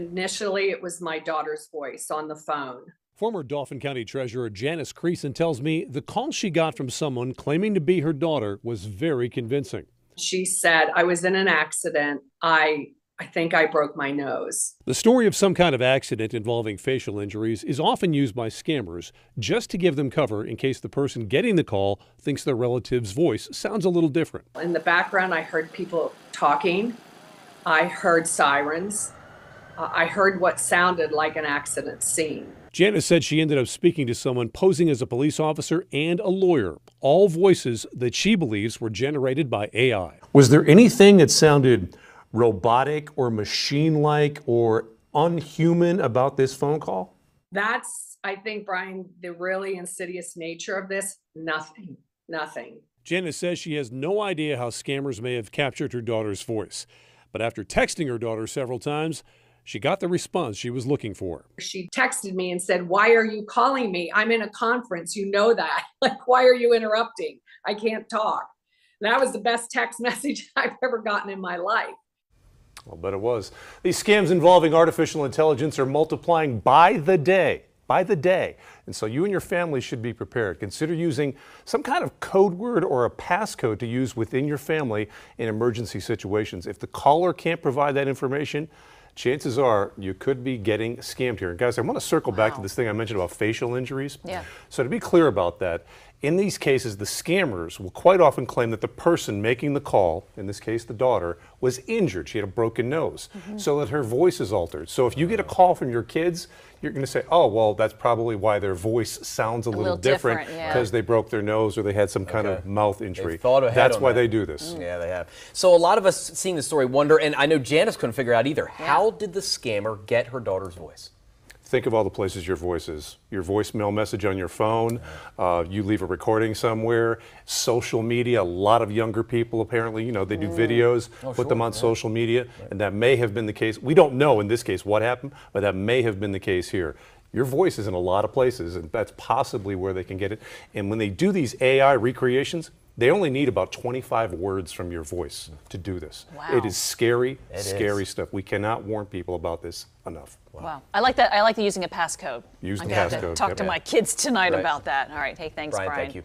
Initially, it was my daughter's voice on the phone. Former Dauphin County Treasurer Janis Creason tells me the call she got from someone claiming to be her daughter was very convincing. She said, I was in an accident. I I think I broke my nose. The story of some kind of accident involving facial injuries is often used by scammers just to give them cover in case the person getting the call thinks their relative's voice sounds a little different. In the background, I heard people talking. I heard sirens. Uh, I heard what sounded like an accident scene. Janis said she ended up speaking to someone posing as a police officer and a lawyer, all voices that she believes were generated by AI. Was there anything that sounded robotic or machine like or unhuman about this phone call? That's, I think, Brian, the really insidious nature of this. Nothing, nothing. Janice says she has no idea how scammers may have captured her daughter's voice. But after texting her daughter several times, she got the response she was looking for. She texted me and said, Why are you calling me? I'm in a conference. You know that. Like, why are you interrupting? I can't talk. That was the best text message I've ever gotten in my life. I'll bet it was. These scams involving artificial intelligence are multiplying by the day. By the day. And so you and your family should be prepared. Consider using some kind of code word or a passcode to use within your family in emergency situations. If the caller can't provide that information, chances are you could be getting scammed here. And guys, I want to circle back to this thing I mentioned about facial injuries. Yeah. So to be clear about that, in these cases, the scammers will quite often claim that the person making the call, in this case the daughter, was injured. She had a broken nose, mm-hmm. so that her voice is altered. So if you get a oh. call from your kids, you're going to say, "Oh, well, that's probably why their voice sounds a, little, little different different, yeah. because they broke their nose or they had some kind of mouth injury." Thought ahead that's why that. they do this. Mm. Yeah, they have. So a lot of us seeing the story wonder, and I know Janis couldn't figure out either. How did the scammer get her daughter's voice? Think of all the places your voice is. Your voicemail message on your phone, uh, you leave a recording somewhere, social media. A lot of younger people apparently, you know, they do videos, put them sure, on yeah. social media, and that may have been the case. We don't know in this case what happened, but that may have been the case here. Your voice is in a lot of places, and that's possibly where they can get it. And when they do these AI recreations, they only need about 25 words from your voice to do this. Wow. It is scary, It scary is. stuff. We cannot warn people about this enough. Wow. I like that. I like the using a passcode. Use I'm the gonna have to passcode, Talk yep. to my kids tonight Right. about that. All right. Hey, thanks, Brian, Brian. thank you.